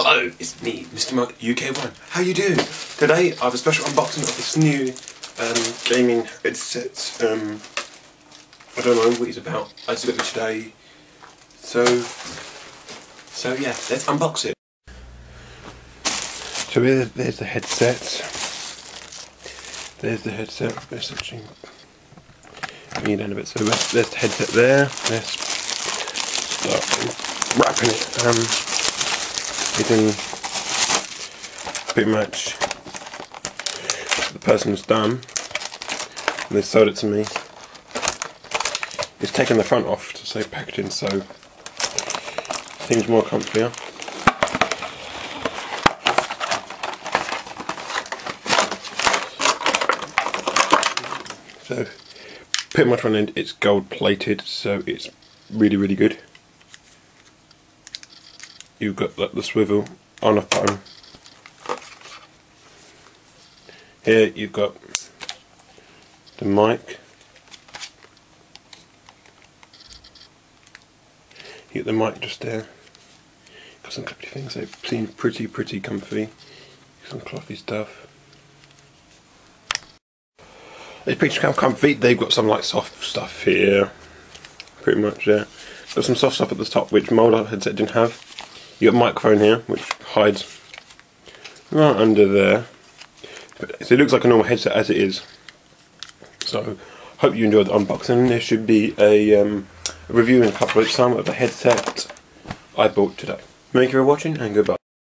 Hello, it's me, Mr. Mark UK1. How you doing? Today I have a special unboxing of this new um, gaming headset. Um, I don't know what it's about. I just got it today. So, so yeah, let's unbox it. So there's, there's the headset. There's the headset. Let's actually it down a bit. So there's, there's the headset there. Let's start wrapping it. Um, you can pretty much the person who's done. And they sold it to me. Is taking the front off to say packaging so seems more comfier. So pretty much on end it's gold plated so it's really really good you've got like the swivel on a button. Here you've got the mic. You get the mic just there. Got some clippy things, they seem pretty pretty comfy. Some clothy stuff. It's pretty comfy. They've got some like soft stuff here. Pretty much, yeah. Got some soft stuff at the top which Molder headset didn't have. You got a microphone here, which hides right under there. So it looks like a normal headset as it is. So, hope you enjoyed the unboxing. There should be a, um, a review in a couple of weeks' time of the headset I bought today. Thank you for watching and goodbye.